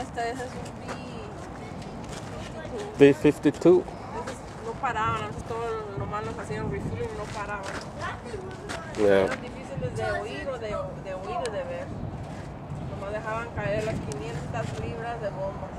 ahorita ese es un B52. No paraban, antes todos nomás los hacían refueling, no paraban. Yeah. Eran difíciles de oír o de, de oír o de ver. Nomás dejaban caer las 500 libras de bombas.